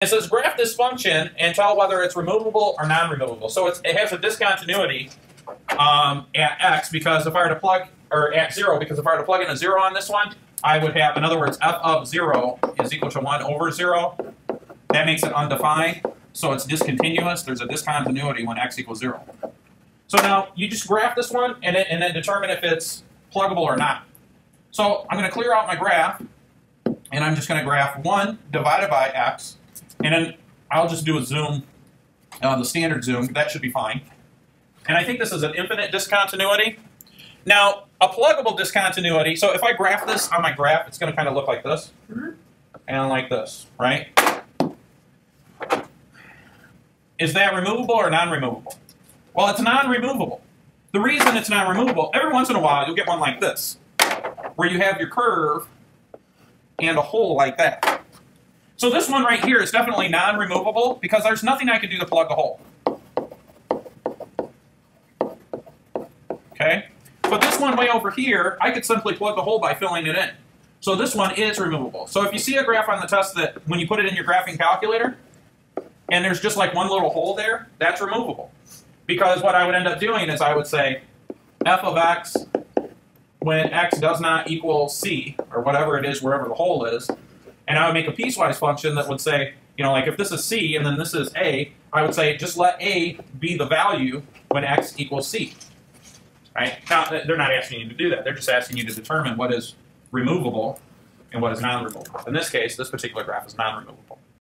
It says graph this function and tell whether it's removable or non-removable. So it has a discontinuity um, at x because if I were to plug, or at zero, because if I were to plug in a zero on this one, I would have, in other words, f of zero is equal to one over zero. That makes it undefined, so it's discontinuous. There's a discontinuity when x equals zero. So now you just graph this one and, it, and then determine if it's pluggable or not. So I'm going to clear out my graph, and I'm just going to graph 1 divided by x, and then I'll just do a zoom, uh, the standard zoom. That should be fine. And I think this is an infinite discontinuity. Now, a pluggable discontinuity, so if I graph this on my graph, it's going to kind of look like this, and like this, right? Is that removable or non-removable? Well, it's non-removable. The reason it's non-removable, every once in a while you'll get one like this, where you have your curve and a hole like that. So this one right here is definitely non-removable because there's nothing I can do to plug the hole. Okay? But this one way over here, I could simply plug the hole by filling it in. So this one is removable. So if you see a graph on the test that when you put it in your graphing calculator, and there's just like one little hole there, that's removable. Because what I would end up doing is I would say f of x when x does not equal c, or whatever it is, wherever the hole is, and I would make a piecewise function that would say, you know, like if this is c and then this is a, I would say just let a be the value when x equals c. Right? Now, they're not asking you to do that. They're just asking you to determine what is removable and what is non-removable. In this case, this particular graph is non-removable.